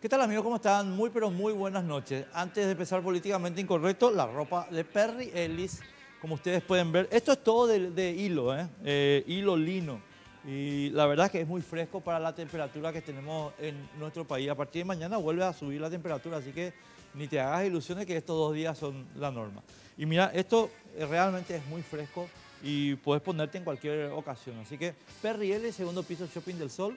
¿Qué tal amigos? ¿Cómo están? Muy pero muy buenas noches. Antes de empezar políticamente incorrecto, la ropa de Perry Ellis, como ustedes pueden ver. Esto es todo de, hilo, ¿eh? ¿eh? hilo lino. Y la verdad es que es muy fresco para la temperatura que tenemos en nuestro país. A partir de mañana vuelve a subir la temperatura, así que ni te hagas ilusiones que estos dos días son la norma. Y mira, esto realmente es muy fresco y puedes ponerte en cualquier ocasión. Así que Perry Ellis, segundo piso Shopping del Sol,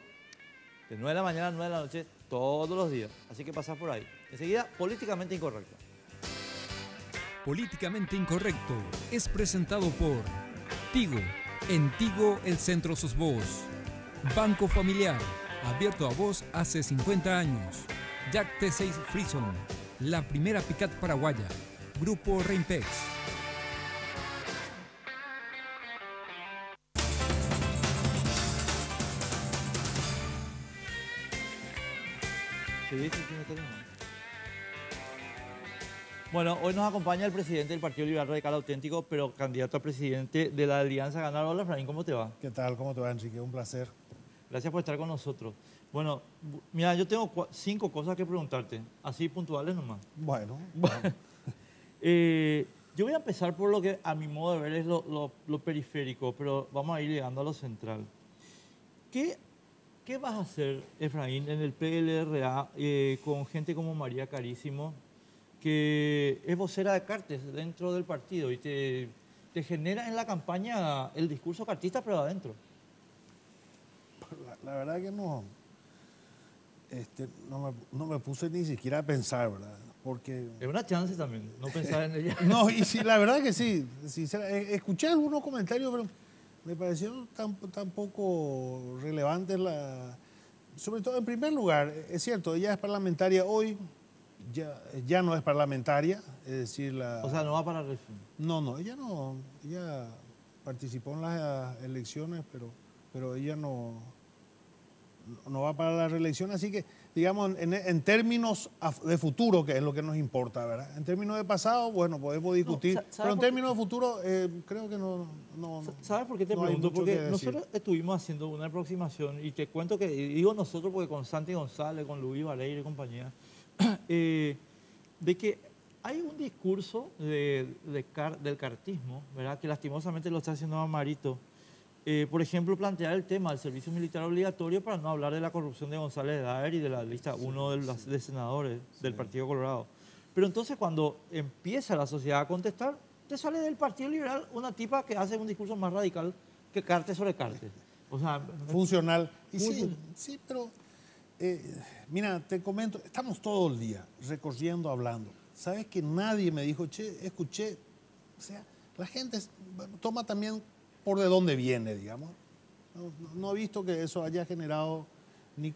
de 9 de la mañana a 9 de la noche, todos los días. Así que pasar por ahí. Enseguida, políticamente incorrecto. Políticamente incorrecto es presentado por Tigo. En Tigo, el centro sus voz. Banco Familiar, abierto a vos hace 50 años. Jack T6 Frison, la primera picat paraguaya. Grupo Bueno, hoy nos acompaña el presidente del Partido Liberal Radical Auténtico, pero candidato a presidente de la Alianza Ganar. Hola, Fraín, ¿cómo te va? ¿Qué tal? ¿Cómo te va, Enrique? Un placer. Gracias por estar con nosotros. Bueno, mira, yo tengo cinco cosas que preguntarte, así puntuales nomás. Bueno. Eh, yo voy a empezar por lo que a mi modo de ver es lo, lo periférico, pero vamos a ir llegando a lo central. ¿Qué ¿Qué vas a hacer, Efraín, en el PLRA eh, con gente como María Carísimo, que es vocera de Cartes dentro del partido y te, genera en la campaña el discurso cartista, pero adentro? La, verdad que no, este, no, me, puse ni siquiera a pensar, ¿verdad? Porque... Es una chance también, no pensar en ella. no, y sí, la verdad que sí. escuché algunos comentarios, pero me pareció tan, poco relevante la... Sobre todo, en primer lugar, es cierto, ella es parlamentaria hoy, ya, ya no es parlamentaria, es decir, la... O sea, no va para la No, no, ella no, ella participó en las elecciones, pero, pero ella no, no va para la reelección, así que digamos, en, términos de futuro, que es lo que nos importa, ¿verdad? En términos de pasado, bueno, podemos discutir, pero en términos de futuro, eh, creo que no, no ¿Sabes por qué te pregunto? Porque nosotros estuvimos haciendo una aproximación y te cuento que, digo nosotros porque con Santi González, con Luis Valerio y compañía, eh, de que hay un discurso de, del cartismo, ¿verdad? Que lastimosamente lo está haciendo Amarito eh, por ejemplo, plantear el tema del servicio militar obligatorio para no hablar de la corrupción de González Daer y de la lista uno de los senadores del Partido Colorado. Pero entonces cuando empieza la sociedad a contestar, te sale del Partido Liberal una tipa que hace un discurso más radical que carte sobre carte. O sea, funcional. Y sí, sí, pero eh, mira, te comento, estamos todo el día recorriendo, hablando. ¿Sabes que nadie me dijo, che, escuché? O sea, la gente toma también por de dónde viene, digamos. No, he visto que eso haya generado ni,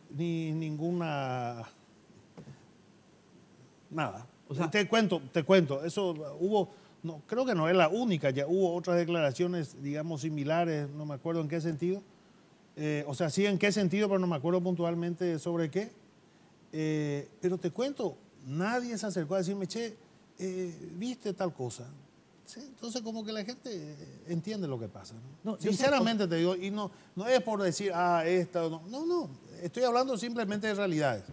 ninguna... Nada. O sea, te cuento, te cuento, eso hubo, no, creo que no es la única, ya hubo otras declaraciones, digamos, similares, no me acuerdo en qué sentido. Eh, o sea, sí en qué sentido, pero no me acuerdo puntualmente sobre qué. Eh, pero te cuento, nadie se acercó a decirme, che, eh, viste tal cosa entonces como que la gente entiende lo que pasa. Sinceramente te digo, y no, no es por decir, ah, esta no. No, no, estoy hablando simplemente de realidades.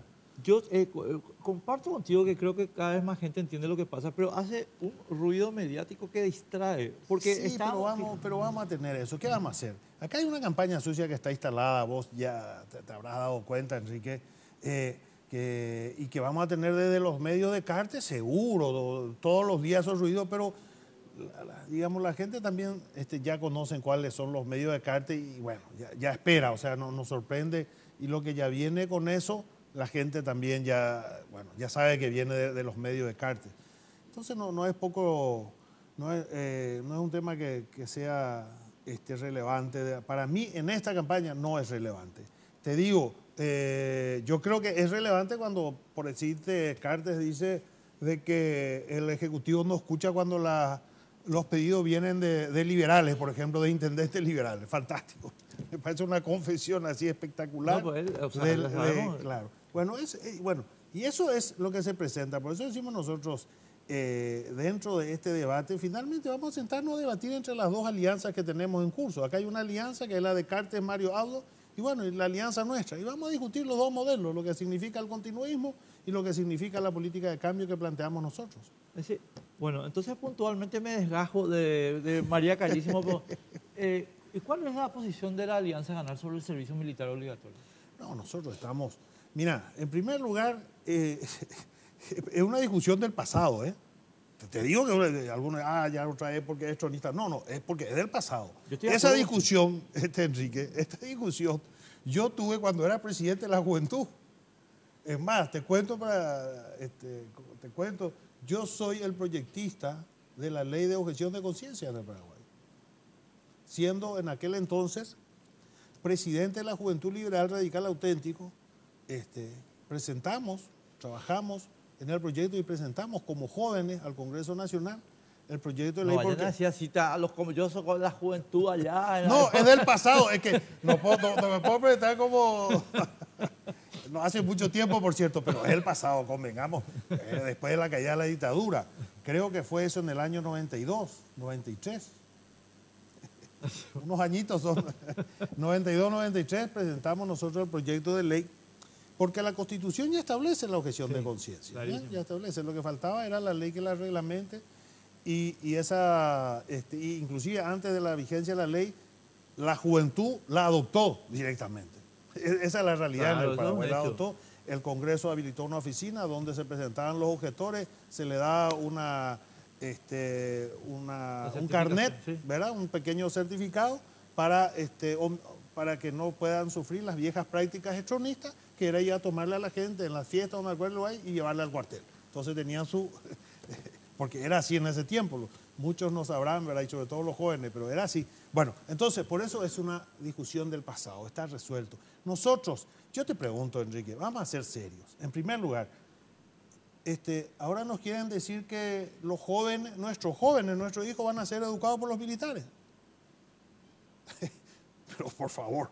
Yo eh, eh, comparto contigo que creo que cada vez más gente entiende lo que pasa, pero hace un ruido mediático que distrae. Porque sí, pero, vamos, pero vamos a tener eso. ¿Qué vamos a hacer? Acá hay una campaña sucia que está instalada, vos ya te, habrás dado cuenta, Enrique, eh, que, y que vamos a tener desde los medios de carte, seguro, todos los días esos ruidos, pero digamos, la gente también este, ya conocen cuáles son los medios de carte y bueno, ya, espera, o sea, no, nos sorprende. Y lo que ya viene con eso, la gente también ya, bueno, ya sabe que viene de, los medios de carte. Entonces no, no es poco, no es, eh, no es un tema que, que sea este, relevante. Para mí en esta campaña no es relevante. Te digo, eh, yo creo que es relevante cuando, por decirte, Cartes dice de que el Ejecutivo no escucha cuando la los pedidos vienen de, liberales, por ejemplo, de intendentes liberales. Fantástico. Me parece una confesión así espectacular. Pues, claro. Bueno, es, eh, bueno, y eso es lo que se presenta. Por eso decimos nosotros, eh, dentro de este debate, finalmente vamos a sentarnos a debatir entre las dos alianzas que tenemos en curso. Acá hay una alianza que es la de Cartes Mario Audo y bueno, y la alianza nuestra. Y vamos a discutir los dos modelos, lo que significa el continuismo y lo que significa la política de cambio que planteamos nosotros. Bueno, entonces puntualmente me desgajo de, María Carísimo. Eh, ¿Y cuál es la posición de la alianza ganar sobre el servicio militar obligatorio? No, nosotros estamos... Mira, en primer lugar, eh, es una discusión del pasado, ¿eh? Te digo que algunos, ah, ya otra vez porque es tronista. No, no, es porque es del pasado. Esa discusión, este Enrique, esta discusión, yo tuve cuando era presidente de la juventud. Es más, te cuento para, este, te cuento, yo soy el proyectista de la ley de objeción de conciencia en el Paraguay. Siendo en aquel entonces presidente de la Juventud Liberal Radical Auténtico, este, presentamos, trabajamos en el proyecto y presentamos como jóvenes al Congreso Nacional el proyecto de ley. No, porque... decía cita a los yo con la juventud allá. No, es del pasado, es que no, puedo, no, me puedo presentar como. no hace mucho tiempo, por cierto, pero es el pasado, convengamos, eh, después de la caída de la dictadura. Creo que fue eso en el año 92, 93. Unos añitos son. 92, 93 presentamos nosotros el proyecto de ley porque la Constitución ya establece la objeción de conciencia. ¿ya? establece. Lo que faltaba era la ley que la reglamente y, esa, este, inclusive antes de la vigencia de la ley, la juventud la adoptó directamente. Esa es la realidad en el Paraguay. El Congreso habilitó una oficina donde se presentaban los objetores, se le da una, este, una un carnet, ¿verdad? Un pequeño certificado para, este, para que no puedan sufrir las viejas prácticas estronistas que era ir a tomarle a la gente en la fiesta o en acuerdo ahí y llevarle al cuartel. Entonces tenían su, porque era así en ese tiempo, muchos no sabrán, ¿verdad? Y sobre todo los jóvenes, pero era así. Bueno, entonces por eso es una discusión del pasado, está resuelto. Nosotros, yo te pregunto, Enrique, vamos a ser serios. En primer lugar, este, ahora nos quieren decir que los jóvenes, nuestros jóvenes, nuestros hijos van a ser educados por los militares. Pero por favor,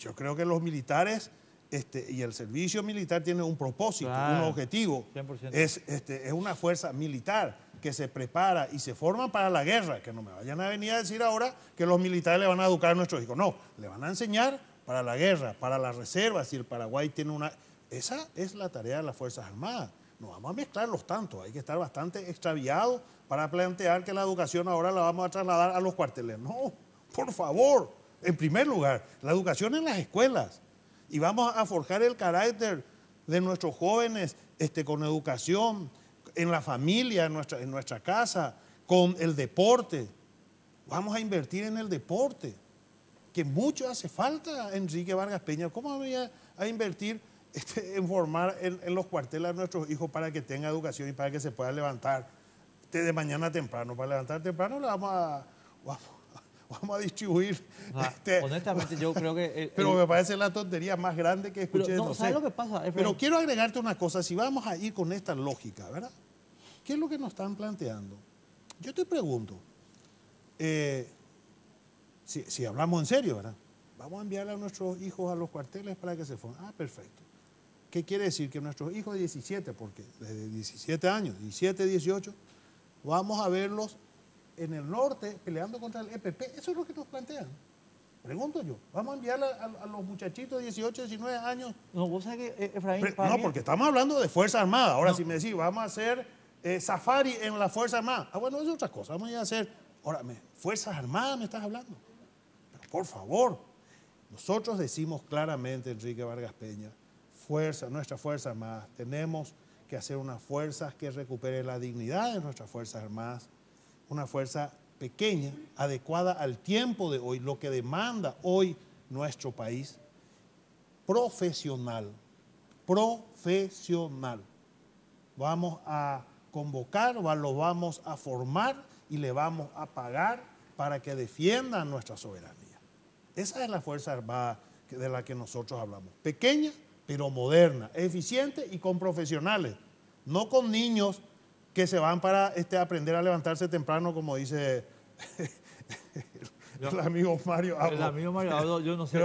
yo creo que los militares este, y el servicio militar tiene un propósito, un objetivo. Es, este, es una fuerza militar que se prepara y se forma para la guerra. Que no me vayan a venir a decir ahora que los militares le van a educar a nuestros hijos. No, le van a enseñar para la guerra, para la reserva. Si el Paraguay tiene una... Esa es la tarea de las Fuerzas Armadas. No vamos a mezclarlos tanto. Hay que estar bastante extraviados para plantear que la educación ahora la vamos a trasladar a los cuarteles. No, por favor. En primer lugar, la educación en las escuelas y vamos a forjar el carácter de nuestros jóvenes este, con educación, en la familia, nuestra, en nuestra casa, con el deporte. Vamos a invertir en el deporte, que mucho hace falta, Enrique Vargas Peña. ¿Cómo voy a, invertir este, en formar en, los cuarteles a nuestros hijos para que tengan educación y para que se puedan levantar de mañana temprano? Para levantar temprano le vamos a, vamos a distribuir. este, honestamente, yo creo que. pero me parece la tontería más grande que escuché. Pero, no, ¿sabes lo que pasa? pero quiero agregarte una cosa. Si vamos a ir con esta lógica, ¿verdad? ¿Qué es lo que nos están planteando? Yo te pregunto, eh, si, hablamos en serio, ¿verdad? Vamos a enviar a nuestros hijos a los cuarteles para que se formen. Ah, perfecto. ¿Qué quiere decir? Que nuestros hijos de 17, porque desde 17 años, 17, 18, vamos a verlos en el norte peleando contra el EPP. Eso es lo que nos plantean. Pregunto yo, ¿vamos a enviar a, los muchachitos de 18, 19 años? No, vos sabés que, eh, Efraín... no, porque estamos hablando de Fuerza Armada. Ahora, si me decís, vamos a hacer eh, safari en la Fuerza Armada. Ah, bueno, es otra cosa. Vamos a ir a hacer... Ahora, Fuerzas Armadas me estás hablando. Por favor, nosotros decimos claramente, Enrique Vargas Peña, fuerza, nuestra Fuerza Armada, tenemos que hacer unas fuerzas que recuperen la dignidad de nuestras Fuerzas Armadas, una fuerza pequeña, adecuada al tiempo de hoy, lo que demanda hoy nuestro país, profesional, profesional. Vamos a convocar, lo vamos a formar y le vamos a pagar para que defiendan nuestra soberanía. Esa es la Fuerza Armada de la que nosotros hablamos. Pequeña, pero moderna, eficiente y con profesionales, no con niños que se van para este, aprender a levantarse temprano, como dice el amigo Mario El amigo Mario yo no sé.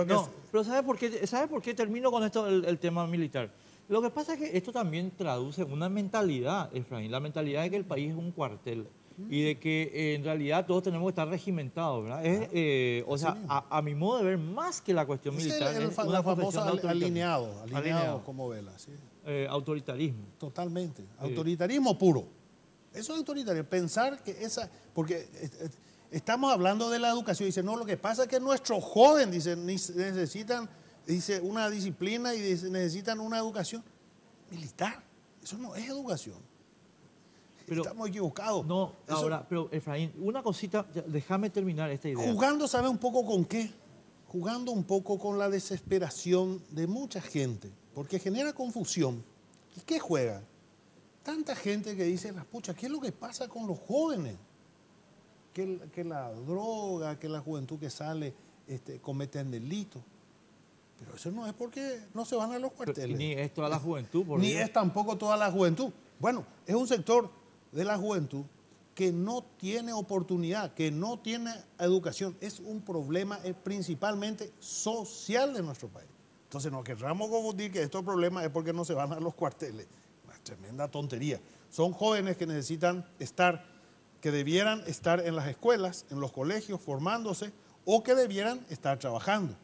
pero ¿sabe por, qué, ¿sabe por qué termino con esto el, tema militar? Lo que pasa es que esto también traduce una mentalidad, Efraín, la mentalidad de que el país es un cuartel. Y de que eh, en realidad todos tenemos que estar regimentados, ¿verdad? Es, eh, o sea, a, a mi modo de ver, más que la cuestión Es militar, el, el es una la famosa al- alineado, alineado, Alineado. como vela, sí. Eh, autoritarismo. Totalmente. Autoritarismo puro. Eso es autoritario. Pensar que esa. Porque estamos hablando de la educación. Dice, no, lo que pasa es que nuestros jóvenes dice, necesitan dice, una disciplina y dice, necesitan una educación militar. Eso no es educación. Pero- Estamos equivocados. No, Eso- ahora, pero Efraín, una cosita, déjame terminar esta idea. Jugando, ¿sabe un poco con qué? Jugando un poco con la desesperación de mucha gente, porque genera confusión. ¿Y qué juega? Tanta gente que dice, "La pucha, ¿qué es lo que pasa con los jóvenes? Que, que la droga, que la juventud que sale este, cometen delitos. Pero eso no es porque no se van a los Pero- cuarteles. Ni es toda la juventud, por Ni es tampoco toda la juventud. Bueno, es un sector de la juventud que no tiene oportunidad, que no tiene educación. Es un problema principalmente social de nuestro país. Entonces no querramos confundir que estos problemas es porque no se van a los cuarteles. Una tremenda tontería. Son jóvenes que necesitan estar, que debieran estar en las escuelas, en los colegios, formándose, o que debieran estar trabajando.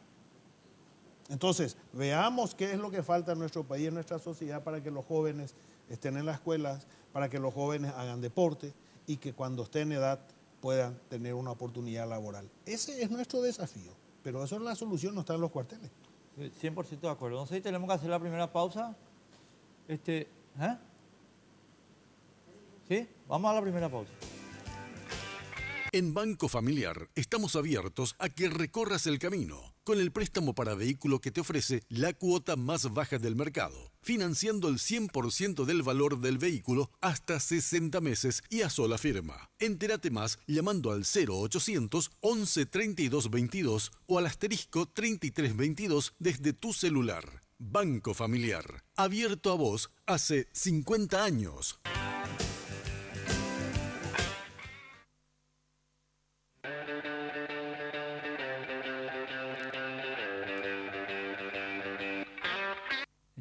Entonces, veamos qué es lo que falta en nuestro país, en nuestra sociedad, para que los jóvenes estén en las escuelas, para que los jóvenes hagan deporte y que cuando estén en edad puedan tener una oportunidad laboral. Ese es nuestro desafío, pero eso es la solución, no está en los cuarteles. Eh, 100% de acuerdo. Si tenemos que hacer la primera pausa. Este, ¿eh? ¿Sí? Vamos a la primera pausa. En Banco Familiar estamos abiertos a que recorras el camino con el préstamo para vehículo que te ofrece la cuota más baja del mercado, financiando el 100% del valor del vehículo hasta 60 meses y a sola firma. Entérate más llamando al 0800 11 32 22 o al asterisco 33 22 desde tu celular. Banco Familiar, abierto a vos hace 50 años.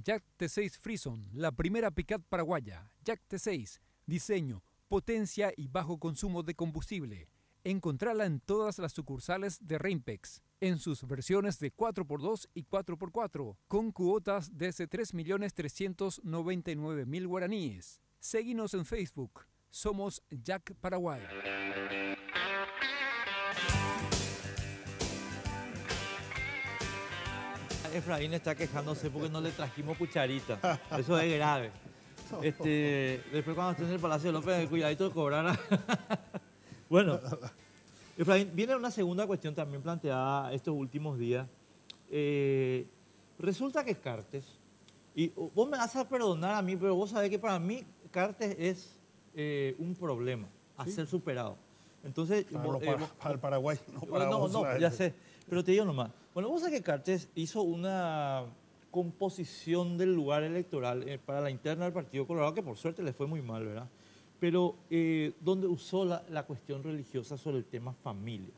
Jack T6 Frison, la primera pickup paraguaya. Jack T6, diseño, potencia y bajo consumo de combustible. Encontrala en todas las sucursales de Rainpex, en sus versiones de 4x2 y 4x4, con cuotas desde 3.399.000 guaraníes. Seguinos en Facebook. Somos Jack Paraguay. Efraín está quejándose porque no le trajimos cucharita. Eso es grave. Este, después cuando esté en el Palacio de López, cuidadito de cobrar. bueno, Efraín, viene una segunda cuestión también planteada estos últimos días. Eh, resulta que Cartes, y vos me vas a perdonar a mí, pero vos sabés que para mí Cartes es eh, un problema a ser superado. Entonces, Para, vos- eh, para- vos- para el Paraguay, no para no, vos no, ya sé. Pero te digo nomás. Bueno, vos sabés que Cartes hizo una composición del lugar electoral eh, para la interna del Partido Colorado, que por suerte le fue muy mal, ¿verdad? Pero eh, donde usó la, cuestión religiosa sobre el tema familia.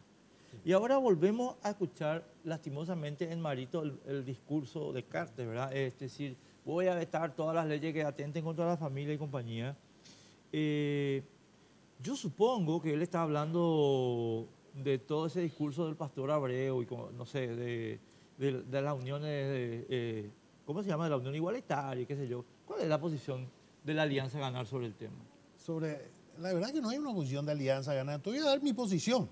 Y ahora volvemos a escuchar lastimosamente en Marito el, el discurso de Cartes, ¿verdad? Es decir, voy a vetar todas las leyes que atenten contra la familia y compañía. Eh, yo supongo que él está hablando de todo ese discurso del pastor Abreu y, como, no sé, de, de- de las uniones, de, eh, ¿cómo se llama? De la unión igualitaria, qué sé yo. ¿Cuál es la posición de la alianza ganar sobre el tema? Sobre, la verdad que no hay una posición de alianza ganar. Te voy a dar mi posición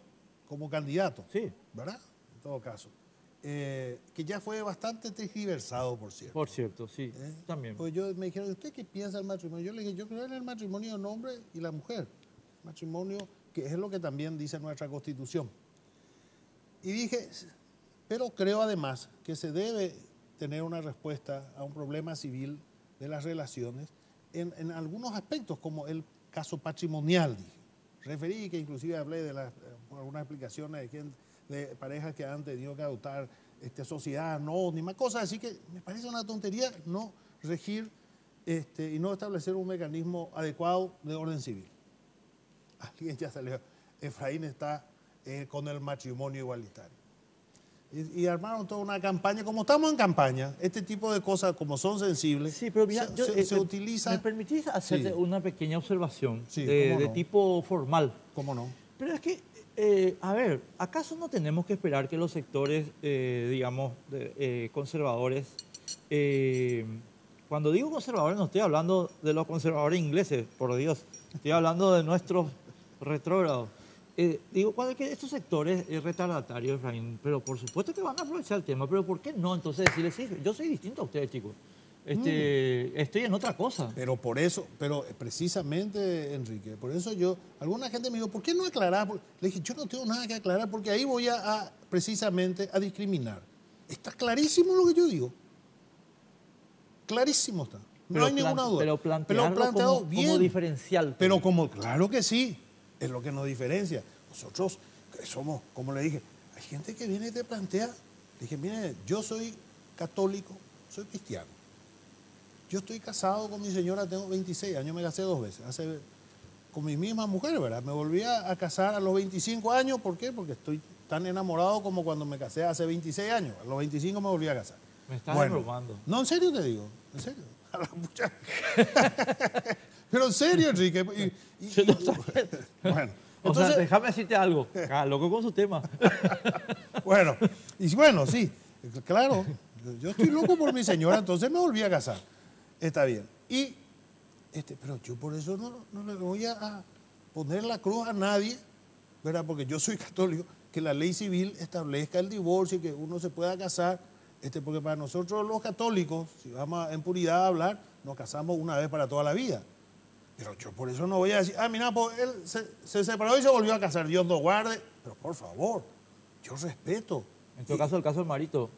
como candidato. Sí, ¿verdad? En todo caso. Eh, que ya fue bastante tergiversado, por cierto. por cierto, sí, ¿eh? también. Pues yo me dijeron, ¿usted qué piensa del matrimonio? Yo le dije, yo creo en el matrimonio del hombre y la mujer. Matrimonio, que es lo que también dice nuestra constitución. Y dije, pero creo además que se debe tener una respuesta a un problema civil de las relaciones en, en algunos aspectos, como el caso patrimonial, dije. Referí que inclusive hablé de eh, algunas explicaciones de, gente- de parejas que han tenido que adoptar este, sociedad anónima, cosas así que me parece una tontería no regir este, y no establecer un mecanismo adecuado de orden civil. Alguien ya salió, Efraín está eh, con el matrimonio igualitario. y, y armaron toda una campaña. Como estamos en campaña, este tipo de cosas, como son sensibles, Sí, pero mira, se, yo, se- eh, se eh, utiliza. ¿Me permitís hacerte Sí. una pequeña observación Sí, de, tipo formal? ¿Cómo no? Pero es que, eh, a ver, ¿acaso no tenemos que esperar que los sectores, digamos, de- conservadores, cuando digo conservadores no estoy hablando de los conservadores ingleses, por Dios, estoy hablando de nuestros retrógrados. Eh, digo, cuando es que estos sectores eh, retardatarios, Efraín, pero por supuesto que van a aprovechar el tema, pero ¿por qué no? Entonces decirles, sí, yo soy distinto a ustedes, chicos. Este, Estoy en otra cosa. Pero por eso, pero precisamente, Enrique, por eso yo, alguna gente me dijo, ¿por qué no aclarar? Le dije, yo no tengo nada que aclarar porque ahí voy a, a, precisamente a discriminar. Está clarísimo lo que yo digo. Clarísimo está. No Pero hay ninguna duda. Pero planteado como, como bien. diferencial. Pero como, claro que sí, es lo que nos diferencia. Nosotros somos, como le dije, hay gente que viene y te plantea, le dije, mire, yo soy católico, soy cristiano. Yo estoy casado con mi señora, tengo 26 años, me casé dos veces, hace, con mi misma mujer, ¿verdad? Me volví a, a casar a los 25 años, ¿por qué? Porque estoy tan enamorado como cuando me casé hace 26 años. A los 25 me volví a casar. Me estás embromando. No, en serio te digo, en serio. A la pucha. Pero en serio, Enrique. y- bueno, O entonces, sea, déjame decirte algo. Cada loco con su tema. bueno, y bueno, sí, claro, yo estoy loco por mi señora, entonces me volví a casar. Está bien. Y, este, pero yo por eso no, no le voy a, a poner la cruz a nadie, ¿verdad? Porque yo soy católico, que la ley civil establezca el divorcio y que uno se pueda casar, este, porque para nosotros los católicos, si vamos en puridad a hablar, nos casamos una vez para toda la vida. Pero yo por eso no voy a decir, ah, mira, pues él se, se separó y se volvió a casar, Dios lo guarde. Pero por favor, yo respeto. En todo caso, el caso del marito.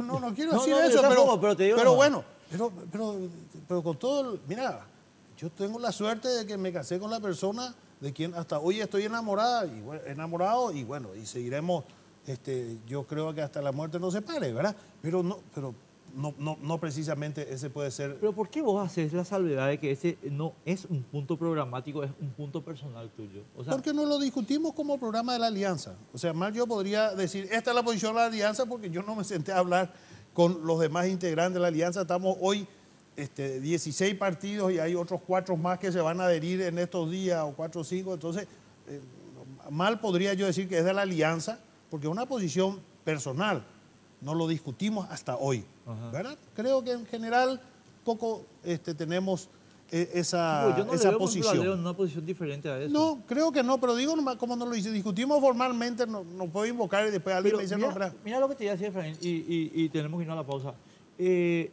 No, no quiero No, decir no, eso, tampoco, pero, te digo pero bueno, pero, pero, pero con todo, el- mira, yo tengo la suerte de que me casé con la persona de quien hasta hoy estoy enamorada, y, bueno, enamorado, y bueno, y seguiremos, este, yo creo que hasta la muerte nos separe, ¿verdad? Pero no, pero no, no, no precisamente ese puede ser Pero ¿por qué vos haces la salvedad de que ese no es un punto programático, es un punto personal tuyo? O sea, Porque no lo discutimos como programa de la alianza. O sea, más yo podría decir, esta es la posición de la alianza porque yo no me senté a hablar con los demás integrantes de la alianza. Estamos hoy este, 16 partidos y hay otros cuatro más que se van a adherir en estos días o cuatro o cinco. Entonces, eh, mal podría yo decir que es de la alianza porque es una posición personal. No lo discutimos hasta hoy. Ajá. ¿verdad? Creo que en general poco este, tenemos eh, esa, yo no esa le veo posición. en una posición diferente a eso. No, creo que no, pero digo, nomás, como no lo discutimos formalmente, no, no puedo invocar y después alguien Pero me dice, mira, no, espera. mira lo que te iba a decir, Efraín, y, y- y tenemos que irnos a la pausa. Eh,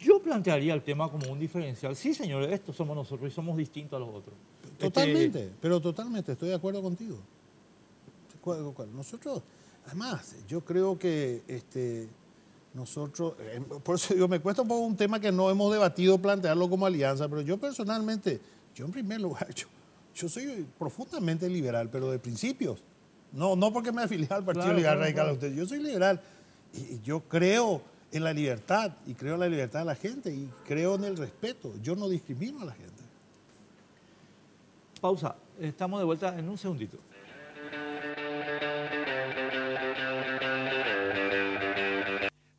yo plantearía el tema como un diferencial. Sí, señores, estos somos nosotros y somos distintos a los otros. Este, Totalmente, pero totalmente, estoy de acuerdo contigo. ¿Cuál- cuál? Nosotros, además, yo creo que este, nosotros, eh, por eso digo, me cuesta un poco un tema que no hemos debatido plantearlo como alianza, pero yo personalmente, yo en primer lugar, yo, yo soy profundamente liberal, pero de principios. No, no porque me afilié al Partido Claro, Liberal claro, Radical a claro. ustedes, yo soy liberal y, y yo creo en la libertad y creo en la libertad de la gente y creo en el respeto. Yo no discrimino a la gente. Pausa. Estamos de vuelta en un segundito.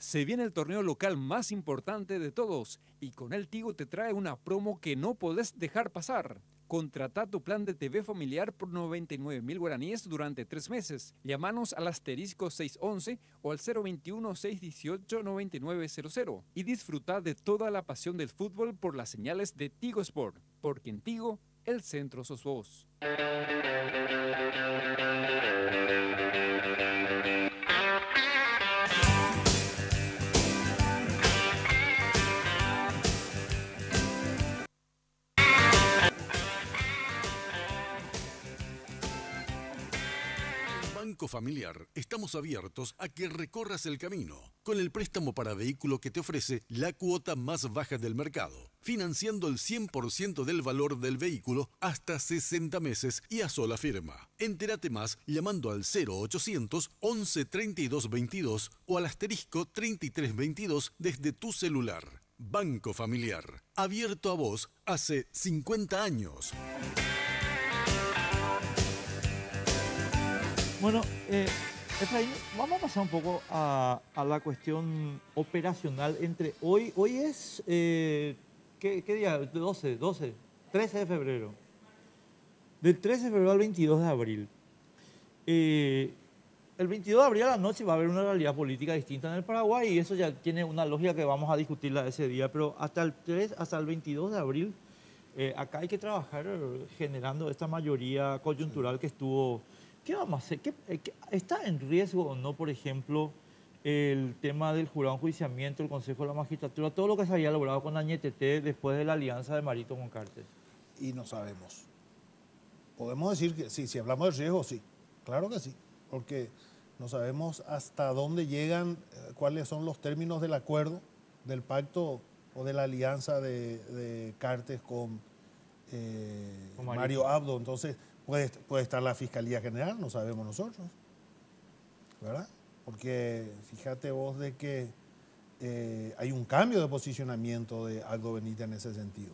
Se viene el torneo local más importante de todos y con él Tigo te trae una promo que no podés dejar pasar. Contrata tu plan de TV familiar por 99 mil guaraníes durante tres meses. Llámanos al asterisco 611 o al 021-618-9900 y disfruta de toda la pasión del fútbol por las señales de Tigo Sport, porque en Tigo el centro sos vos. Banco Familiar, estamos abiertos a que recorras el camino con el préstamo para vehículo que te ofrece la cuota más baja del mercado, financiando el 100% del valor del vehículo hasta 60 meses y a sola firma. Entérate más llamando al 0800 11 32 22 o al asterisco 33 22 desde tu celular. Banco Familiar, abierto a vos hace 50 años. Bueno, eh, Efraín, vamos a pasar un poco a, a la cuestión operacional entre hoy, hoy es, eh, ¿qué, ¿qué, día? 12, 12, 13 de febrero. Del 13 de febrero al 22 de abril. Eh, el 22 de abril a la noche va a haber una realidad política distinta en el Paraguay y eso ya tiene una lógica que vamos a discutirla ese día, pero hasta el 3, hasta el 22 de abril, eh, acá hay que trabajar generando esta mayoría coyuntural que estuvo ¿Qué vamos a hacer? Eh, ¿Está en riesgo o no, por ejemplo, el tema del jurado enjuiciamiento, el Consejo de la Magistratura, todo lo que se había logrado con Añetete después de la alianza de Marito con Cartes? Y no sabemos. Podemos decir que sí, si hablamos de riesgo, sí. Claro que sí, porque no sabemos hasta dónde llegan, eh, cuáles son los términos del acuerdo, del pacto o de la alianza de, Cartes con, eh, con Mario Abdo. Entonces, Puede, estar la Fiscalía General, no sabemos nosotros, ¿verdad? Porque fíjate vos de que eh, hay un cambio de posicionamiento de Aldo Benítez en ese sentido.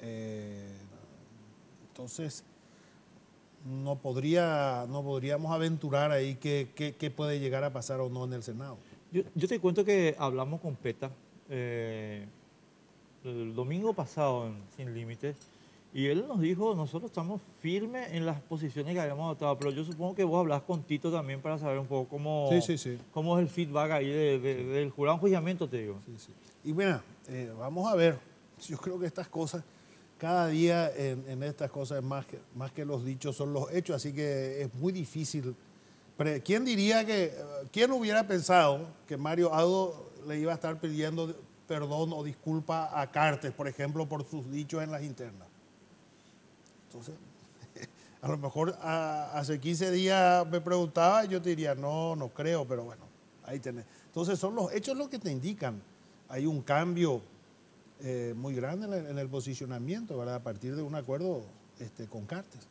Eh, entonces, no, podría, no podríamos aventurar ahí qué, puede llegar a pasar o no en el Senado. Yo, te cuento que hablamos con PETA eh, el domingo pasado en Sin Límites y él nos dijo, nosotros estamos firmes en las posiciones que habíamos adoptado, pero yo supongo que vos hablas con Tito también para saber un poco cómo, cómo es el feedback ahí del jurado enjuiciamiento, te digo. Y bueno, eh, vamos a ver, yo creo que estas cosas, cada día en, estas cosas más que, más que los dichos son los hechos, así que es muy difícil. ¿Quién diría que, quién hubiera pensado que Mario Aldo le iba a estar pidiendo perdón o disculpa a Cartes, por ejemplo, por sus dichos en las internas? Entonces, a lo mejor hace 15 días me preguntaba y yo te diría, no, no creo, pero bueno, ahí tenés. Entonces son los hechos los que te indican. Hay un cambio eh, muy grande en el, posicionamiento, ¿verdad? A partir de un acuerdo este, con Cartes.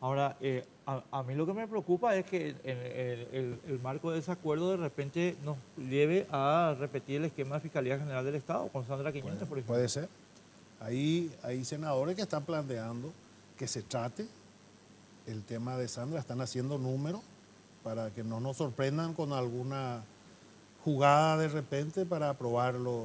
Ahora, eh, a, mí lo que me preocupa es que el, el, marco de ese acuerdo de repente nos lleve a repetir el esquema de Fiscalía General del Estado con Sandra Quiñones, por ejemplo. Puede ser. Hay, hay senadores que están planteando que se trate el tema de Sandra, están haciendo números para que no nos sorprendan con alguna jugada de repente para aprobar la,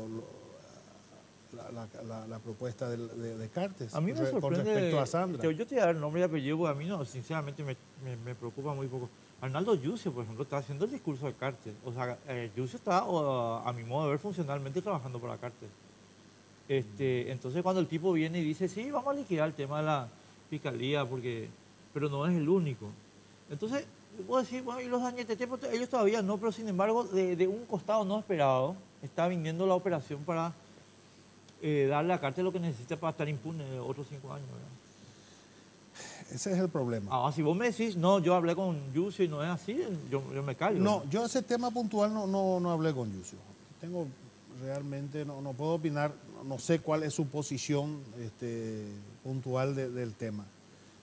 propuesta de, de, Cartes a mí me con respecto a Sandra. Yo te voy a dar nombre y apellido, porque a mí no, sinceramente me, me, preocupa muy poco. Arnaldo Yucio, por ejemplo, está haciendo el discurso de Cartes. O sea, eh, está, a mi modo de ver, funcionalmente trabajando para Cartes. Este, entonces cuando el tipo viene y dice, sí, vamos a liquidar el tema de la fiscalía, porque, pero no es el único. Entonces, puedo decir, bueno, y los añetetes, pues, ellos todavía no, pero sin embargo, de, un costado no esperado, está viniendo la operación para eh, darle a Cárcel lo que necesita para estar impune otros cinco años. Ese es el problema. Ah, si vos me decís, no, yo hablé con Yucio y no es así, yo, me callo. No, yo ese tema puntual no, no, no hablé con Yucio. Tengo realmente, no, no puedo opinar no sé cuál es su posición este, puntual del tema,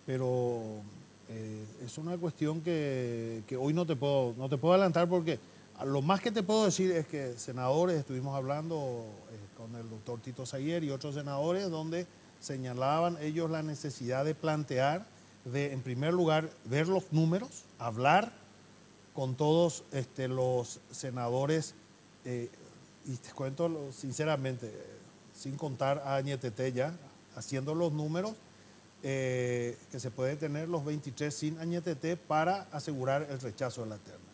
pero eh, es una cuestión que, hoy no te, puedo, no te puedo adelantar porque lo más que te puedo decir es que senadores, estuvimos hablando eh, con el doctor Tito Sayer y otros senadores donde señalaban ellos la necesidad de plantear, de en primer lugar ver los números, hablar con todos este, los senadores, eh, y te cuento sinceramente, sin contar a Añetete ya, haciendo los números, eh, que se puede tener los 23 sin Añetete para asegurar el rechazo de la terna.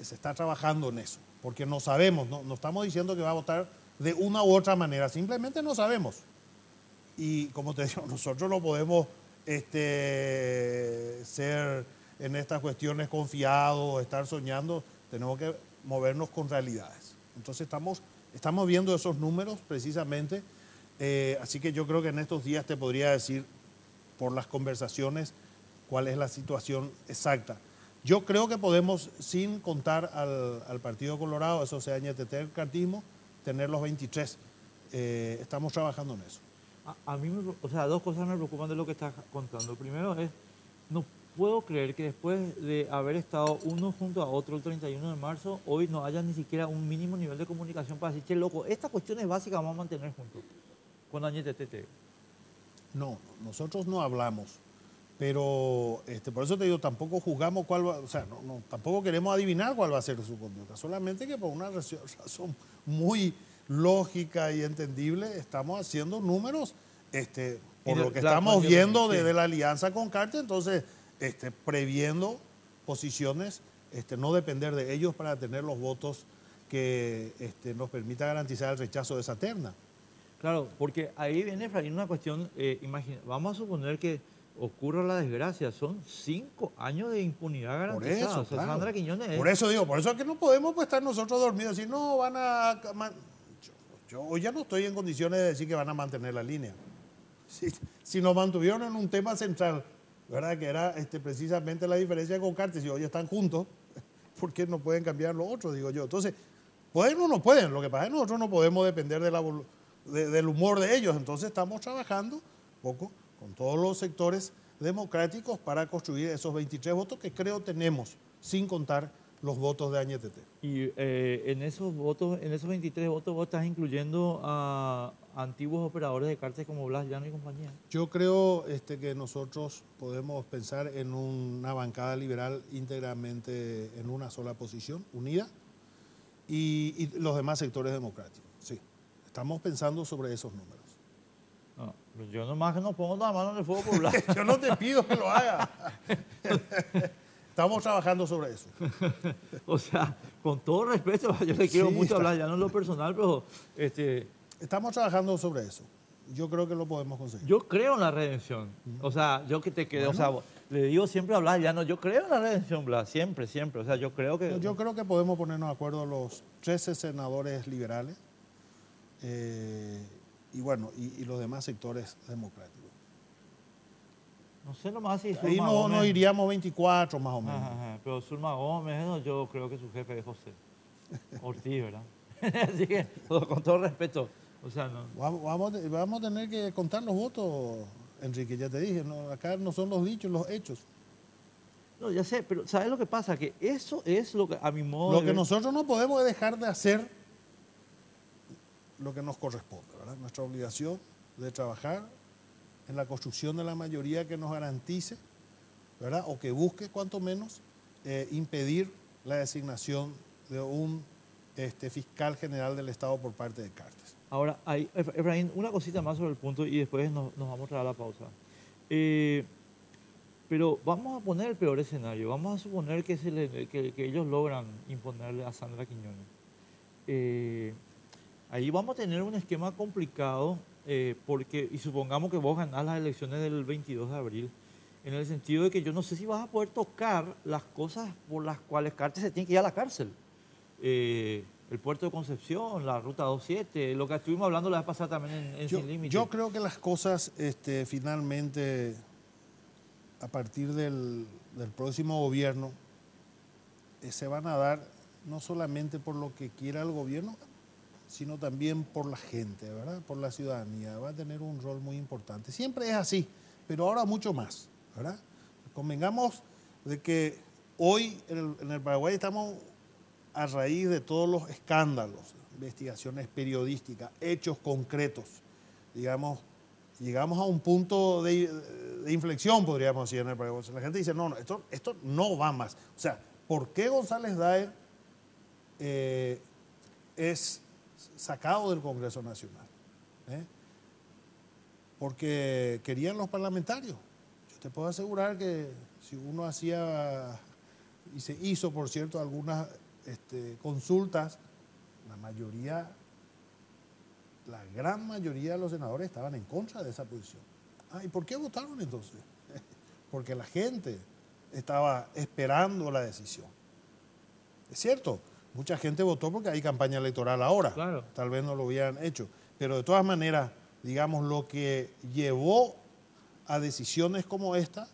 Se está trabajando en eso, porque no sabemos, no, estamos diciendo que va a votar de una u otra manera, simplemente no sabemos. Y como te digo, nosotros no podemos este, ser en estas cuestiones confiados, estar soñando, tenemos que movernos con realidades. Entonces estamos Estamos viendo esos números precisamente, eh, así que yo creo que en estos días te podría decir por las conversaciones cuál es la situación exacta. Yo creo que podemos, sin contar al, Partido Colorado, eso sea ñtt el cartismo, tener los 23. Eh, estamos trabajando en eso. A, mí, o sea, dos cosas me preocupan de lo que estás contando. Primero es, puedo creer que después de haber estado uno junto a otro el 31 de marzo, hoy no haya ni siquiera un mínimo nivel de comunicación para decir, che, loco, esta cuestión es básica, vamos a mantener juntos con Añete No, nosotros no hablamos Pero este, por eso te digo, tampoco juzgamos cuál va, o sea, no, no, tampoco queremos adivinar cuál va a ser su conducta, solamente que por una razón muy lógica y entendible estamos haciendo números este, por lo que estamos viendo desde la alianza con Carter, entonces este, previendo posiciones, este, no depender de ellos para tener los votos que este, nos permita garantizar el rechazo de esa terna. Claro, porque ahí viene, Efraín, una cuestión, eh, imagina, vamos a suponer que ocurra la desgracia, son cinco años de impunidad Por garantizada. eso, O sea, claro. Sandra Quiñones es- Por eso digo, por eso es que no podemos pues, estar nosotros dormidos y decir, no, van a... Yo, yo ya no estoy en condiciones de decir que van a mantener la línea. Si, si nos mantuvieron en un tema central, ¿verdad? Que era este, precisamente la diferencia con Cartes, y hoy están juntos, ¿por qué no pueden cambiar los otros? Digo yo. Entonces, pueden o no pueden, lo que pasa es que nosotros no podemos depender del humor de ellos, entonces estamos trabajando poco con todos los sectores democráticos para construir esos 23 votos que creo tenemos, sin contar los votos de Añetete. Y eh, en esos votos, en esos 23 votos, vos estás incluyendo a antiguos operadores de cartas como Blas Llano y compañía. Yo creo este, que nosotros podemos pensar en una bancada liberal íntegramente en una sola posición, unida, y, y los demás sectores democráticos. Sí, estamos pensando sobre esos números. No, yo nomás que no pongo la mano en el fuego por Blas. Yo no te pido que lo haga. Estamos trabajando sobre eso. o sea, con todo respeto, yo le quiero Sí, mucho está. a Blas Llano en lo personal, pero este, Estamos trabajando sobre eso. Yo creo que lo podemos conseguir. yo creo en la redención. O sea, yo que te quedo, o sea, le digo siempre a Blas Llano, yo creo en la redención, Blas, siempre, siempre. O sea, yo creo que... Yo creo que podemos ponernos de acuerdo los 13 senadores liberales eh, y bueno, y, y los demás sectores democráticos. No sé nomás si Ahí no, nos iríamos 24 más o menos. Ajá, ajá, Pero Zulma Gómez, no, yo creo que su jefe es José Ortiz, ¿verdad? Así que, con todo respeto, o sea, no. Vamos, vamos, a- tener que contar los votos, Enrique, ya te dije, no, acá no son los dichos, los hechos. No, ya sé, pero ¿sabes lo que pasa? Que eso es lo que a mi modo Lo de que ver- nosotros no podemos es dejar de hacer lo que nos corresponde, ¿verdad? Nuestra obligación de trabajar en la construcción de la mayoría que nos garantice, ¿verdad? O que busque, cuanto menos, eh, impedir la designación de un este, fiscal general del Estado por parte de Cartes. Ahora, hay, Ef- Efraín, una cosita más sobre el punto y después nos, vamos a traer la pausa. Eh, pero vamos a poner el peor escenario. Vamos a suponer que, se le- que ellos logran imponerle a Sandra Quiñones. Eh, ahí vamos a tener un esquema complicado eh, porque, y supongamos que vos ganás las elecciones del 22 de abril, en el sentido de que yo no sé si vas a poder tocar las cosas por las cuales Cartes se tiene que ir a la cárcel. Eh, el puerto de Concepción, la ruta 27, lo que estuvimos hablando la vez pasada también en, en Yo, Sin Límite. yo creo que las cosas este, finalmente, a partir del, del próximo gobierno, eh, se van a dar no solamente por lo que quiera el gobierno, sino también por la gente, ¿verdad? Por la ciudadanía. Va a tener un rol muy importante. Siempre es así, pero ahora mucho más, ¿verdad? Convengamos de que hoy en el, Paraguay estamos a raíz de todos los escándalos, investigaciones periodísticas, hechos concretos, digamos, llegamos a un punto de, de inflexión, podríamos decir, en el Paraguay. La gente dice, no, no, esto, esto no va más. O sea, ¿por qué González Daer eh, es sacado del Congreso Nacional? ¿Eh? Porque querían los parlamentarios. Yo te puedo asegurar que si uno hacía, y se hizo, por cierto, algunas este, consultas, la mayoría, la gran mayoría de los senadores estaban en contra de esa posición. Ah, ¿y por qué votaron entonces? Porque la gente estaba esperando la decisión. Es cierto, mucha gente votó porque hay campaña electoral ahora. Claro. Tal vez no lo hubieran hecho. Pero de todas maneras, digamos, lo que llevó a decisiones como esta,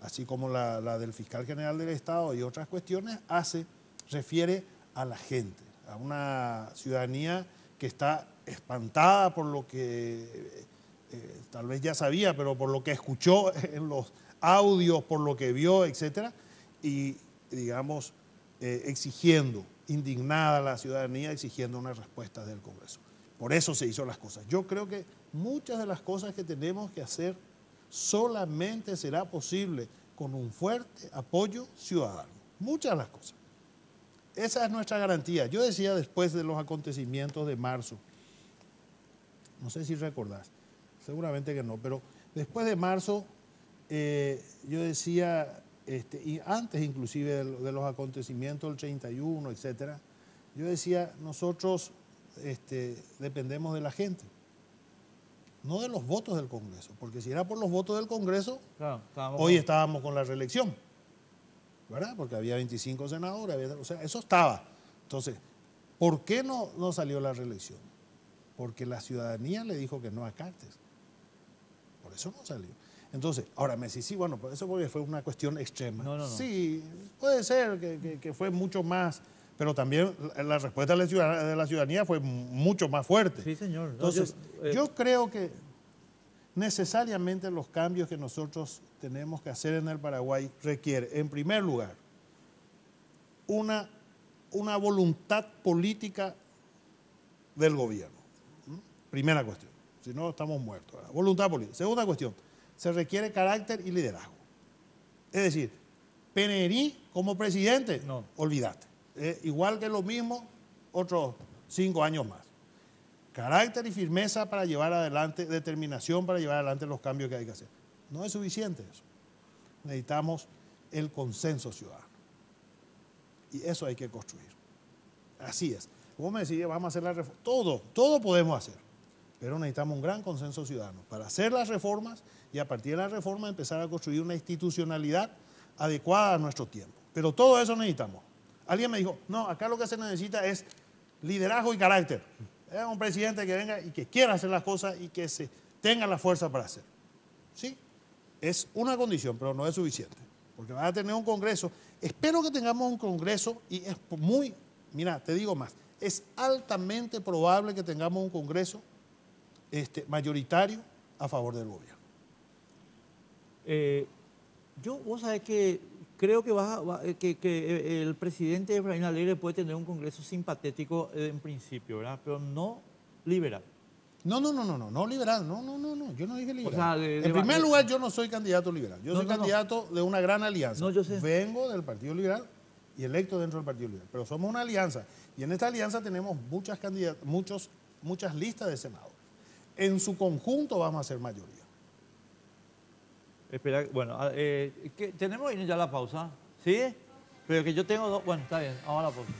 así como la, la del fiscal general del Estado y otras cuestiones, hace, refiere a la gente, a una ciudadanía que está espantada por lo que eh, tal vez ya sabía, pero por lo que escuchó en los audios, por lo que vio, etcétera, y digamos, eh, exigiendo, indignada la ciudadanía, exigiendo una respuesta del Congreso. Por eso se hizo las cosas. Yo creo que muchas de las cosas que tenemos que hacer solamente será posible con un fuerte apoyo ciudadano. Muchas de las cosas. Esa es nuestra garantía. Yo decía después de los acontecimientos de marzo, no sé si recordás, seguramente que no, pero después de marzo eh, yo decía, este, y antes inclusive de, los acontecimientos del 31, etcétera, yo decía, nosotros este, dependemos de la gente, no de los votos del Congreso, porque si era por los votos del Congreso, hoy estábamos con la reelección, ¿verdad? Porque había 25 senadores, o sea, eso estaba. Entonces, ¿por qué no, no salió la reelección? Porque la ciudadanía le dijo que no a Cartes. Por eso no salió. Entonces, ahora me decís, sí, bueno, por eso porque fue una cuestión extrema. No, no, no. Sí, puede ser que, fue mucho más, pero también la respuesta de la ciudadanía fue mucho más fuerte. Sí, señor. Entonces, eh, yo, creo que necesariamente los cambios que nosotros tenemos que hacer en el Paraguay requiere, en primer lugar, una, una voluntad política del gobierno. Primera cuestión. Si no, estamos muertos. Voluntad política. Segunda cuestión se requiere carácter y liderazgo. Es decir, Penerí como presidente, no. olvídate. igual que lo mismo, otros cinco años más. Carácter y firmeza para llevar adelante, determinación para llevar adelante los cambios que hay que hacer. No es suficiente eso. Necesitamos el consenso ciudadano. Y eso hay que construir. Así es. Vos me decís, vamos a hacer la reforma. Todo, todo podemos hacer. Pero necesitamos un gran consenso ciudadano para hacer las reformas y a partir de la reforma empezar a construir una institucionalidad adecuada a nuestro tiempo. Pero todo eso necesitamos. Alguien me dijo, no, acá lo que se necesita es liderazgo y carácter. Un presidente que venga y que quiera hacer las cosas y que se tenga la fuerza para hacer. Sí, es una condición, pero no es suficiente. Porque va a tener un congreso. Espero que tengamos un congreso y es muy, mira, te digo más, es altamente probable que tengamos un congreso este, mayoritario a favor del gobierno. Eh, yo, vos sabés que creo que, eh, que, eh, el presidente Efraín Alegre puede tener un congreso simpatético en principio, ¿verdad? Pero no liberal. No, no, no, no, no, no liberal, no, no, no, no, yo no dije liberal. en primer lugar, yo no soy candidato liberal, yo soy candidato de una gran alianza. No, yo sé. Vengo del Partido Liberal y electo dentro del Partido Liberal, pero somos una alianza y en esta alianza tenemos muchas muchos, muchas listas de senadores. En su conjunto vamos a ser mayoría. Espera, bueno, eh, tenemos ya la pausa, ¿sí? Pero que yo tengo dos, bueno, está bien, vamos a la pausa.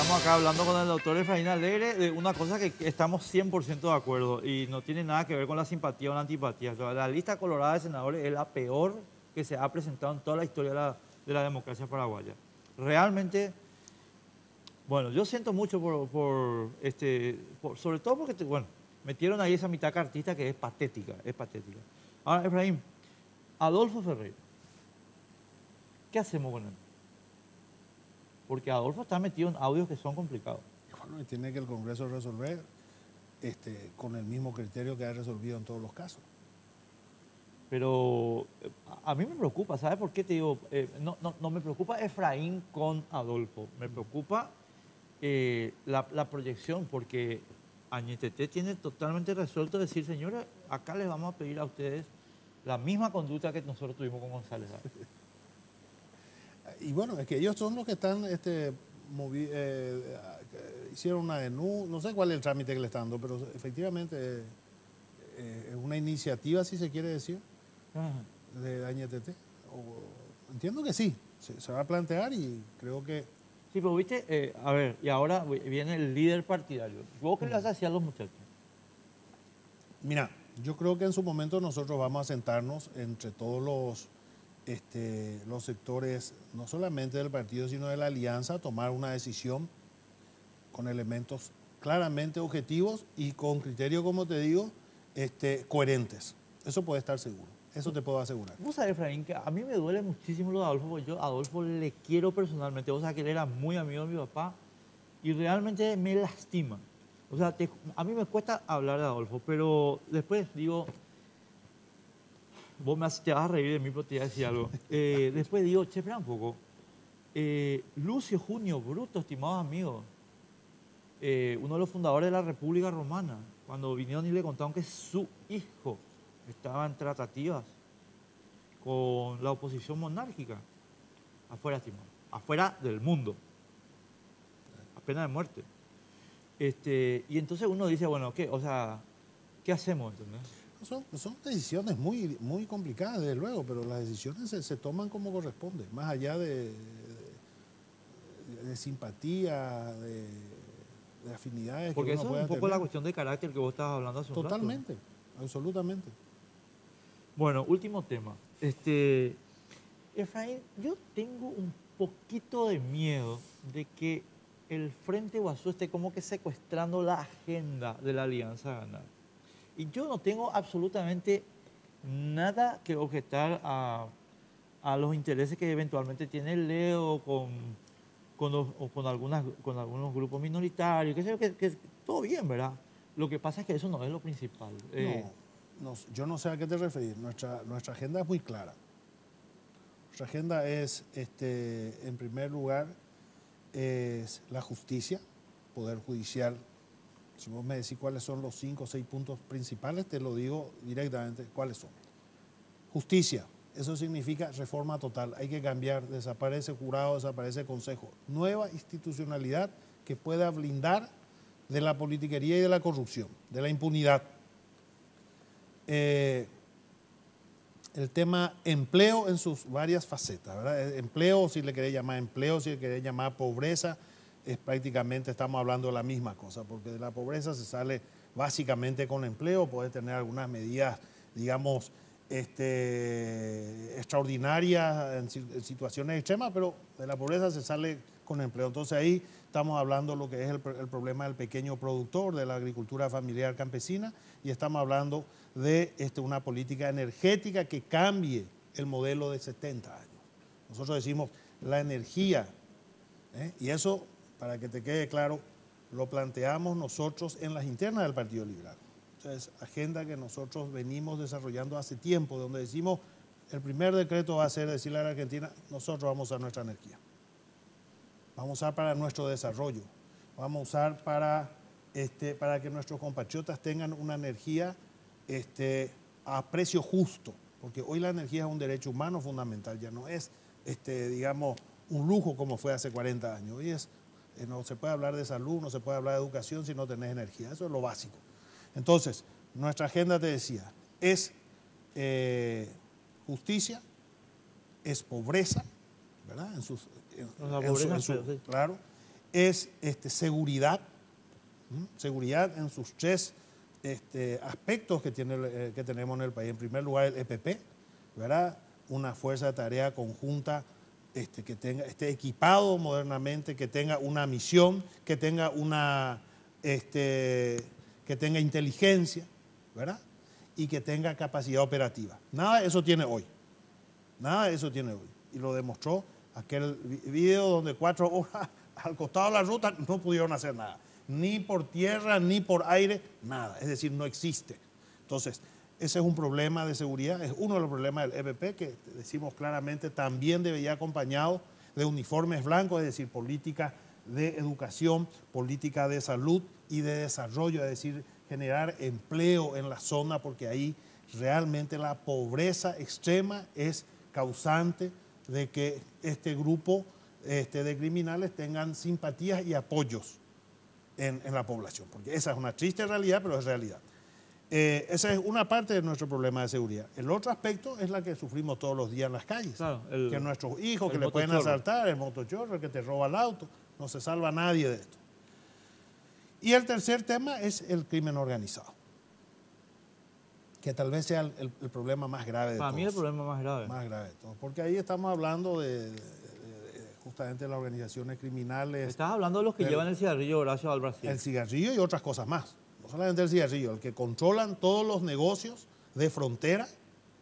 Estamos acá hablando con el doctor Efraín Alegre de una cosa que estamos 100% de acuerdo y no tiene nada que ver con la simpatía o la antipatía. La lista colorada de senadores es la peor que se ha presentado en toda la historia de la, democracia paraguaya. Realmente, bueno, yo siento mucho por, este, sobre todo porque, bueno, metieron ahí esa mitad cartista que es patética, es patética. Ahora, Efraín, Adolfo Ferreira, ¿qué hacemos con él? Porque Adolfo está metido en audios que son complicados. Bueno, y tiene que el Congreso resolver este, con el mismo criterio que ha resolvido en todos los casos. Pero eh, a mí me preocupa, ¿sabes por qué te digo? Eh, no, no, me preocupa Efraín con Adolfo, me preocupa eh, la, proyección, porque Añetete tiene totalmente resuelto decir, señores, acá les vamos a pedir a ustedes la misma conducta que nosotros tuvimos con González. Y bueno, es que ellos son los que están, este, hicieron una denuncia, no sé cuál es el trámite que le están dando, pero efectivamente es una iniciativa, si se quiere decir, de Añetete. entiendo que sí, se, va a plantear y creo que... Sí, pero viste, eh, a ver, y ahora viene el líder partidario. ¿Vos qué le haces a los muchachos? Mira, yo creo que en su momento nosotros vamos a sentarnos entre todos los, este, los sectores, no solamente del partido, sino de la alianza, a tomar una decisión con elementos claramente objetivos y con criterios, como te digo, este, coherentes. Eso puede estar seguro. Eso te puedo asegurar. Vos sabés, Efraín, que a mí me duele muchísimo lo de Adolfo, porque yo a Adolfo le quiero personalmente. Vos sabés que él era muy amigo de mi papá y realmente me lastima. O sea, a mí me cuesta hablar de Adolfo, pero después digo, vos me te vas a reír de mí, pero te voy a decir algo. Eh, después digo, che, espera un poco. Eh, Lucio Junio Bruto, estimados amigos, eh, uno de los fundadores de la República Romana, cuando vinieron y le contaron que su hijo estaba en tratativas con la oposición monárquica, afuera, estimado, afuera del mundo, a pena de muerte. Este, y entonces uno dice, bueno, ¿qué? O sea, ¿qué hacemos? ¿entendés? Son, son decisiones muy, muy complicadas, desde luego, pero las decisiones se, se toman como corresponde, más allá de, de, de simpatía, de, de afinidades. Porque que eso es un poco tener. la cuestión de carácter que vos estabas hablando hace un rato. Totalmente, absolutamente. Bueno, último tema. Este, Efraín, yo tengo un poquito de miedo de que el Frente Guazú esté como que secuestrando la agenda de la Alianza Ganar. Y yo no tengo absolutamente nada que objetar a, a los intereses que eventualmente tiene el Leo con, con, con, algunas, con algunos grupos minoritarios, que, sé que, todo bien, ¿verdad? Lo que pasa es que eso no es lo principal. Eh, No, yo no sé a qué te referís. Nuestra, nuestra agenda es muy clara. Nuestra agenda es, este, en primer lugar, es la justicia, poder judicial. Si vos me decís cuáles son los cinco o seis puntos principales, te lo digo directamente cuáles son. Justicia, eso significa reforma total. Hay que cambiar, desaparece jurado, desaparece consejo. Nueva institucionalidad que pueda blindar de la politiquería y de la corrupción, de la impunidad. Eh, el tema empleo en sus varias facetas, ¿verdad? Empleo, si le querés llamar empleo, si le querés llamar pobreza, es prácticamente estamos hablando de la misma cosa, porque de la pobreza se sale básicamente con empleo, puede tener algunas medidas, digamos, este, extraordinarias en, si- en situaciones extremas, pero de la pobreza se sale con empleo. Entonces ahí estamos hablando lo que es el problema del pequeño productor, de la agricultura familiar campesina, y estamos hablando de este, una política energética que cambie el modelo de 70 años. Nosotros decimos la energía, ¿eh? y eso, para que te quede claro, lo planteamos nosotros en las internas del Partido Liberal. Entonces, agenda que nosotros venimos desarrollando hace tiempo, donde decimos, el primer decreto va a ser decirle a la Argentina, nosotros vamos a usar nuestra energía. Vamos a usar para nuestro desarrollo. Vamos a usar para, este, para que nuestros compatriotas tengan una energía este, a precio justo, porque hoy la energía es un derecho humano fundamental, ya no es, este, digamos, un lujo como fue hace 40 años. Hoy es, no se puede hablar de salud, no se puede hablar de educación si no tenés energía. Eso es lo básico. Entonces, nuestra agenda, te decía, es eh, justicia, es pobreza, ¿verdad? En sus, en- La en pobreza en su- es feo, sí. claro, es este, seguridad, ¿m? seguridad en sus tres este, aspectos que, tiene, eh, que tenemos en el país. En primer lugar, el EPP, ¿verdad? Una fuerza de tarea conjunta este, que tenga, esté equipado modernamente, que tenga una misión, que tenga una, este, que tenga inteligencia, ¿verdad? Y que tenga capacidad operativa. Nada de eso tiene hoy. Nada de eso tiene hoy. Y lo demostró aquel vi- video donde cuatro horas al costado de la ruta no pudieron hacer nada. Ni por tierra, ni por aire, nada. Es decir, no existe. Entonces, ese es un problema de seguridad, es uno de los problemas del EPP que decimos claramente también debería acompañado de uniformes blancos, es decir, política de educación, política de salud y de desarrollo, es decir, generar empleo en la zona, porque ahí realmente la pobreza extrema es causante de que este grupo este, de criminales tengan simpatías y apoyos en la población, porque esa es una triste realidad, pero es realidad. Eh, esa es una parte de nuestro problema de seguridad. El otro aspecto es la que sufrimos todos los días en las calles. Claro, el- que nuestros hijos, que le pueden asaltar, el motochorro, el que te roba el auto, no se salva nadie de esto. Y el tercer tema es el crimen organizado, que tal vez sea el, el- el problema más grave de Para todos. mí el problema más grave. Más grave de todos, porque ahí estamos hablando de, de- de- de justamente las organizaciones criminales, Estás hablando de los que llevan el cigarrillo Horacio al Brasil. el cigarrillo y otras cosas más. Solamente el cigarrillo, el que controlan todos los negocios de frontera,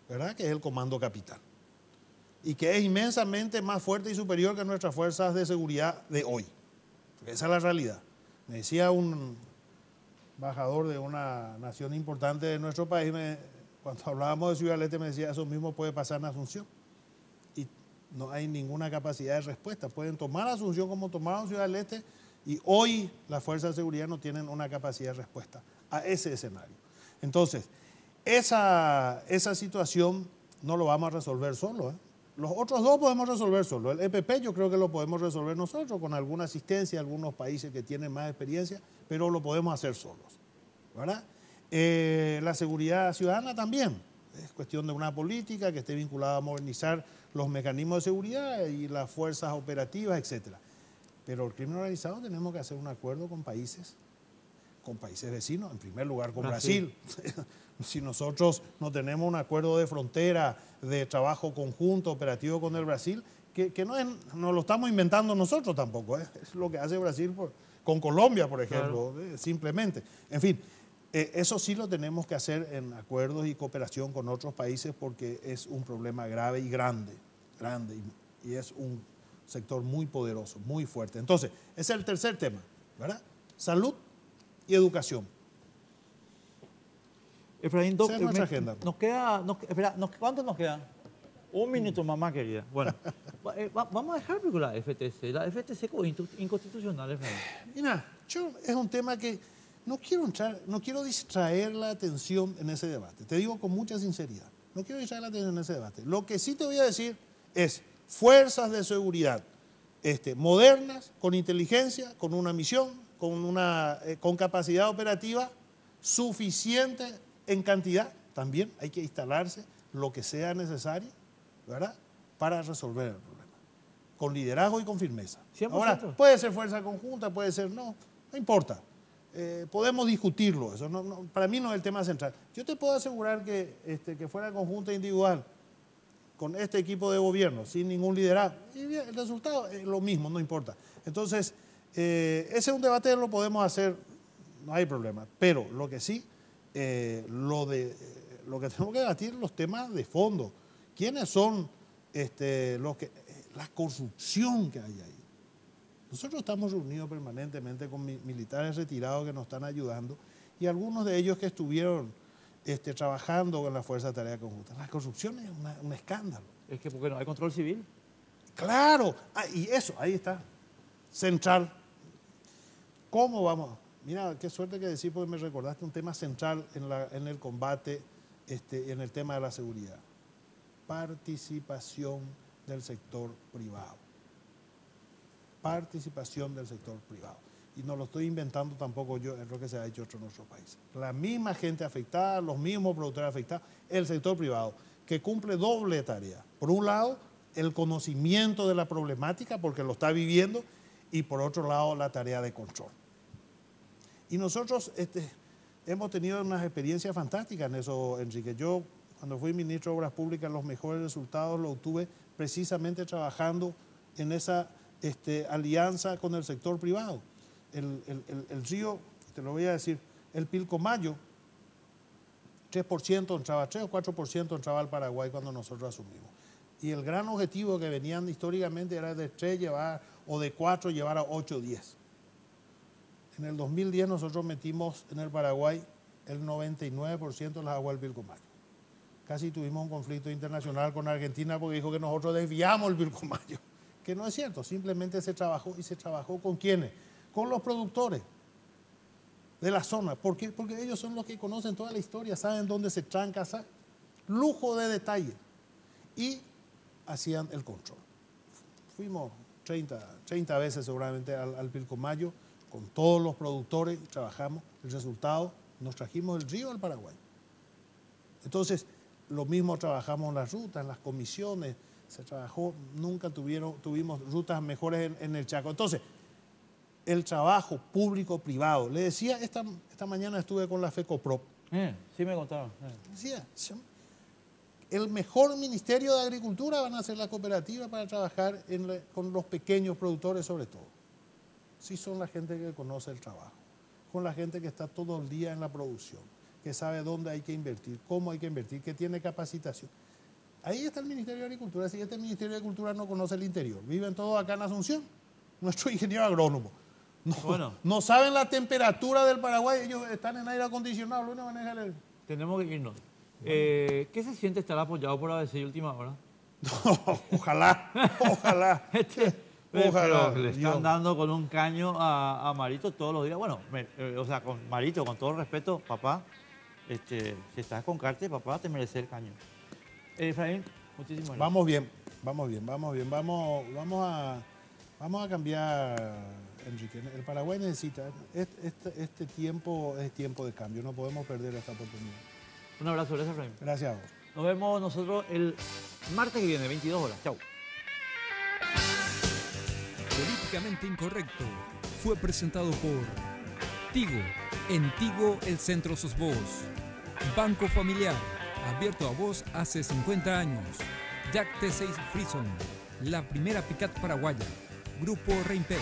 ¿verdad? Que es el Comando Capital. Y que es inmensamente más fuerte y superior que nuestras fuerzas de seguridad de hoy. Esa es la realidad. Me decía un embajador de una nación importante de nuestro país, cuando hablábamos de Ciudad del Este me decía, eso mismo puede pasar en Asunción. Y no hay ninguna capacidad de respuesta. Pueden tomar Asunción como tomaron Ciudad del Este y hoy las fuerzas de seguridad no tienen una capacidad de respuesta a ese escenario. Entonces, esa, esa situación no lo vamos a resolver solo. ¿eh? Los otros dos podemos resolver solo. El EPP yo creo que lo podemos resolver nosotros con alguna asistencia, algunos países que tienen más experiencia, pero lo podemos hacer solos. ¿verdad? Eh, la seguridad ciudadana también. Es cuestión de una política que esté vinculada a modernizar los mecanismos de seguridad y las fuerzas operativas, etc. Pero el crimen organizado tenemos que hacer un acuerdo con países, con países vecinos, en primer lugar con Brasil. si nosotros no tenemos un acuerdo de frontera, de trabajo conjunto, operativo con el Brasil, que, no, es, no lo estamos inventando nosotros tampoco, ¿eh? es lo que hace Brasil con Colombia, por ejemplo, eh, simplemente. En fin, eh, eso sí lo tenemos que hacer en acuerdos y cooperación con otros países porque es un problema grave y grande, grande, y, es un sector muy poderoso, muy fuerte. Entonces, ese es el tercer tema, ¿verdad? Salud y educación. Efraín, doc, nuestra agenda. Nos queda, espera, ¿cuánto nos queda? Un minuto, mamá querida. Bueno, eh, vamos a dejar la FTC. La FTC es inconstitucional, Efraín. Mira, yo, es un tema que no quiero entrar, no quiero distraer la atención en ese debate. Te digo con mucha sinceridad. No quiero distraer la atención en ese debate. Lo que sí te voy a decir es fuerzas de seguridad este, modernas, con inteligencia, con una misión, con, una, eh, con capacidad operativa suficiente en cantidad. También hay que instalarse lo que sea necesario, ¿verdad? Para resolver el problema. Con liderazgo y con firmeza. Ahora, puede ser fuerza conjunta, puede ser no, no importa. Eh, podemos discutirlo, eso para mí no es el tema central. Yo te puedo asegurar que, este, que fuera conjunta individual, con este equipo de gobierno, sin ningún liderazgo, y el resultado es lo mismo, no importa. Entonces, eh, ese es un debate lo podemos hacer, no hay problema. Pero lo que sí, eh, lo, de, lo que tenemos que debatir los temas de fondo. ¿Quiénes son este, los que, la corrupción que hay ahí? Nosotros estamos reunidos permanentemente con militares retirados que nos están ayudando y algunos de ellos que estuvieron este, trabajando con la Fuerza de Tarea Conjunta. La corrupción es un escándalo. Es que porque no hay control civil. Claro, ah, y eso, ahí está, central. ¿Cómo vamos? Mira, qué suerte que decir porque me recordaste un tema central en, la, en el combate, este, en el tema de la seguridad. Participación del sector privado participación del sector privado. Y no lo estoy inventando tampoco yo, es lo que se ha hecho en nuestro país. La misma gente afectada, los mismos productores afectados, el sector privado, que cumple doble tarea. Por un lado, el conocimiento de la problemática, porque lo está viviendo, y por otro lado, la tarea de control. Y nosotros este, hemos tenido unas experiencias fantásticas en eso, Enrique. Yo, cuando fui ministro de Obras Públicas, los mejores resultados los obtuve precisamente trabajando en esa este, alianza con el sector privado. El, río, te lo voy a decir, el Pilcomayo, 3% entraba, 3 o 4% entraba al Paraguay cuando nosotros asumimos. Y el gran objetivo que venían históricamente era de 3 llevar, o de 4 llevar a 8 o 10. En el 2010 nosotros metimos en el Paraguay el 99% de las aguas del Pilcomayo. Casi tuvimos un conflicto internacional con Argentina porque dijo que nosotros desviamos el Pilcomayo que no es cierto, simplemente se trabajó y se trabajó con quiénes, con los productores de la zona. ¿Por qué? Porque ellos son los que conocen toda la historia, saben dónde se tranca, lujo de detalle. Y hacían el control. Fuimos 30, 30 veces seguramente al, al Pilcomayo con todos los productores, trabajamos, el resultado, nos trajimos el río al Paraguay. Entonces, lo mismo trabajamos en las rutas, en las comisiones, se trabajó, nunca tuvieron, tuvimos rutas mejores en, el Chaco. Entonces, el trabajo público-privado. Le decía, esta, esta mañana estuve con la FECOPROP. Eh, sí me contaron. Eh. Decía, el mejor Ministerio de Agricultura van a ser la cooperativa para trabajar con los pequeños productores sobre todo. Sí son la gente que conoce el trabajo, con la gente que está todo el día en la producción, que sabe dónde hay que invertir, cómo hay que invertir, que tiene capacitación. Ahí está el Ministerio de Agricultura. Si este Ministerio de Agricultura no conoce el interior, viven todos acá en Asunción. Nuestro ingeniero agrónomo. No, no saben la temperatura del Paraguay, ellos están en aire acondicionado. Tenemos que irnos. Eh, ¿Qué se siente estar apoyado por ABC y Última Hora? ojalá, ojalá. Este, pero Ojalá, le están dando con un caño a, a Marito todos los días. Bueno, me- eh, o sea, con Marito, con todo respeto, papá, este, si estás con Carte, papá, te merece el caño. Eh, Efraín, muchísimas gracias. Vamos bien, vamos bien, vamos bien. Vamos, vamos, a, vamos a cambiar, Enrique. El Paraguay necesita, este, este- este tiempo es tiempo de cambio, no podemos perder esta oportunidad. Un abrazo, gracias, Efraín. Gracias a vos. Nos vemos nosotros el martes que viene, 22 horas. Chau. Políticamente Incorrecto fue presentado por Tigo, en Tigo el centro sos vos. Banco Familiar, abierto a vos hace 50 años. Jack T6 Frison, la primera picat paraguaya. Grupo Reinpex.